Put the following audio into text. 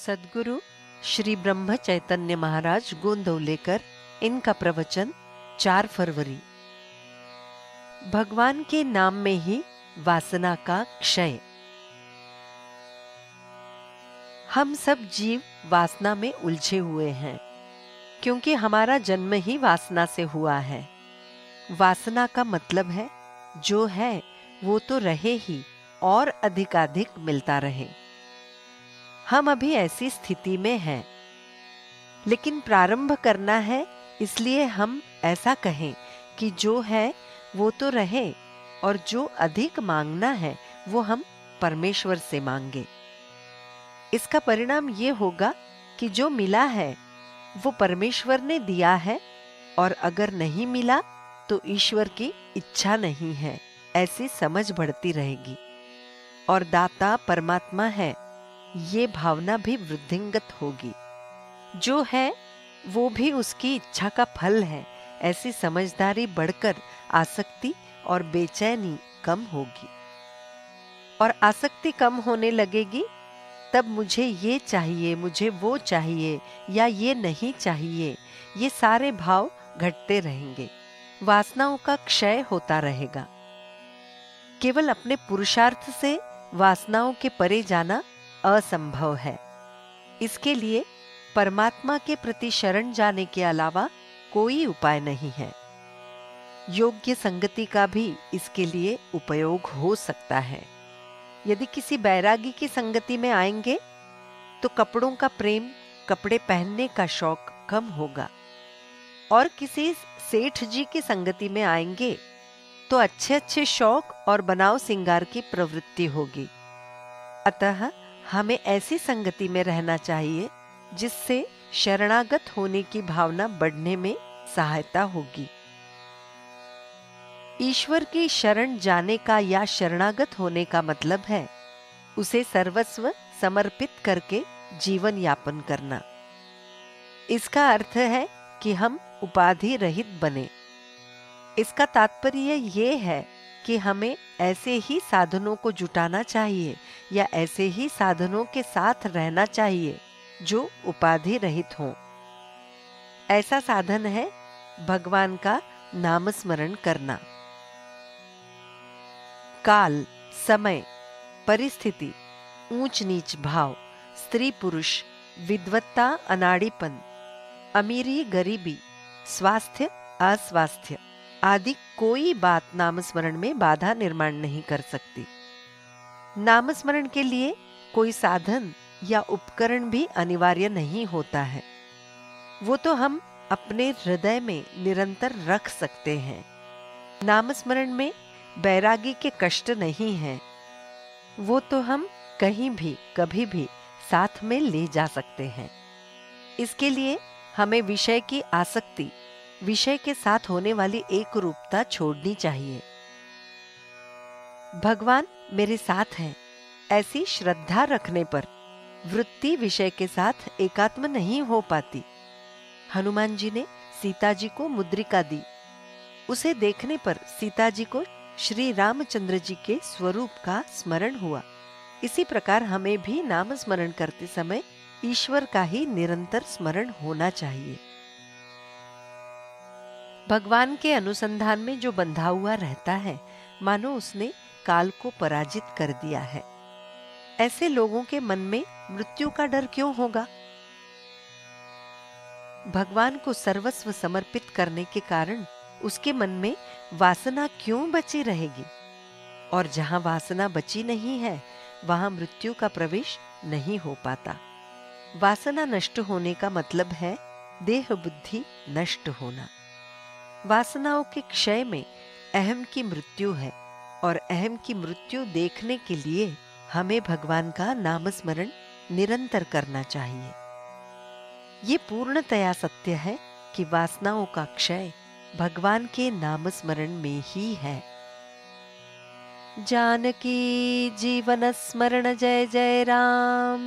सदगुरु श्री ब्रह्म चैतन्य महाराज गोंदौलेकर इनका प्रवचन 4 फरवरी। भगवान के नाम में ही वासना का क्षय। हम सब जीव वासना में उलझे हुए हैं, क्योंकि हमारा जन्म ही वासना से हुआ है। वासना का मतलब है, जो है, वो तो रहे ही और अधिकाधिक मिलता रहे। हम अभी ऐसी स्थिति में हैं। लेकिन प्रारंभ करना है, इसलिए हम ऐसा कहें कि जो है, वो तो रहे, और जो अधिक मांगना है, वो हम परमेश्वर से मांगे। इसका परिणाम ये होगा कि जो मिला है, वो परमेश्वर ने दिया है, और अगर नहीं मिला तो ईश्वर की इच्छा नहीं है, ऐसी समझ बढ़ती रहेगी। और दाता परमात्मा है ये भावना भी वृद्धिंगत होगी। जो है, वो भी उसकी इच्छा का फल है। ऐसी समझदारी बढ़कर आसक्ति और बेचैनी कम होगी। और आसक्ति कम होने लगेगी, तब मुझे ये चाहिए, मुझे वो चाहिए या ये नहीं चाहिए, ये सारे भाव घटते रहेंगे। वासनाओं का क्षय होता रहेगा। केवल अपने पुरुषार्थ से वासनाओं के परे जाना असंभव है। इसके लिए परमात्मा के प्रति शरण जाने के अलावा कोई उपाय नहीं है। योग्य संगति का भी इसके लिए उपयोग हो सकता है। यदि किसी बैरागी की संगति में आएँगे तो कपड़ों का प्रेम, कपड़े पहनने का शौक कम होगा। और किसी सेठ जी की संगति में आएँगे तो अच्छे अच्छे शौक और बनाव सिंगार की प्रवृत्ति होगी। अतः हमें ऐसी संगति में रहना चाहिए, जिससे शरणागत होने की भावना बढ़ने में सहायता होगी। ईश्वर की शरण जाने का या शरणागत होने का मतलब है, उसे सर्वस्व समर्पित करके जीवन यापन करना। इसका अर्थ है कि हम उपाधि रहित बने। इसका तात्पर्य ये है कि हमें ऐसे ही साधनों को जुटाना चाहिए या ऐसे ही साधनों के साथ रहना चाहिए, जो उपाधि रहित हो। ऐसा साधन है भगवान का नाम स्मरण करना। काल, समय, परिस्थिति ऊंच नीच भाव, स्त्री पुरुष, विद्वत्ता, अनाड़ीपन, अमीरी गरीबी, स्वास्थ्य, अस्वास्थ्य। आदि कोई बात नामस्मरण में बाधा निर्माण नहीं कर सकती। नामस्मरण के लिए कोई साधन या उपकरण भी अनिवार्य नहीं होता है। वो तो हम अपने हृदय में निरंतर रख सकते हैं। नामस्मरण में बैरागी के कष्ट नहीं हैं। वो तो हम कहीं भी, कभी भी साथ में ले जा सकते हैं। इसके लिए हमें विषय की आसक्ति विषय के साथ होने वाली एक रूपता छोड़नी चाहिए। भगवान मेरे साथ हैं, ऐसी श्रद्धा रखने पर वृत्ति विषय के साथ एकात्म नहीं हो पाती। हनुमान जी ने सीता जी को मुद्रिका दी। उसे देखने पर सीता जी को श्री रामचंद्र जी के स्वरूप का स्मरण हुआ। इसी प्रकार हमें भी नाम स्मरण करते समय ईश्वर का ही निरंतर स्मरण होना चाहिए। भगवान के अनुसंधान में जो बंधा हुआ रहता है, मानो उसने काल को पराजित कर दिया है। ऐसे लोगों के मन में मृत्यु का डर क्यों होगा? भगवान को सर्वस्व समर्पित करने के कारण उसके मन में वासना क्यों बची रहेगी? और जहाँ वासना बची नहीं है, वहाँ मृत्यु का प्रवेश नहीं हो पाता। वासना नष्ट होने का मतलब है देह बुद्धि नष्ट होना। वासनाओं के क्षय में अहम की मृत्यु है और अहम की मृत्यु देखने के लिए हमें भगवान का नामस्मरण निरंतर करना चाहिए। ये पूर्णतया सत्य है कि वासनाओं का क्षय भगवान के नाम स्मरण में ही है। जानकी जीवन स्मरण जय जय राम।